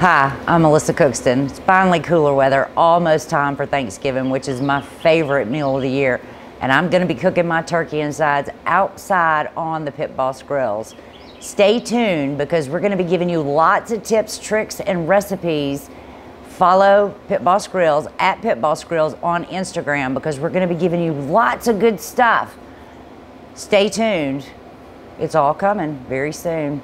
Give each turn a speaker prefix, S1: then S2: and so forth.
S1: Hi, I'm Melissa Cookston. It's finally cooler weather, almost time for Thanksgiving, which is my favorite meal of the year. And I'm gonna be cooking my turkey insides outside on the Pit Boss grills. Stay tuned because we're gonna be giving you lots of tips, tricks, and recipes. Follow Pit Boss Grills at Pit Boss Grills on Instagram because we're gonna be giving you lots of good stuff. Stay tuned. It's all coming very soon.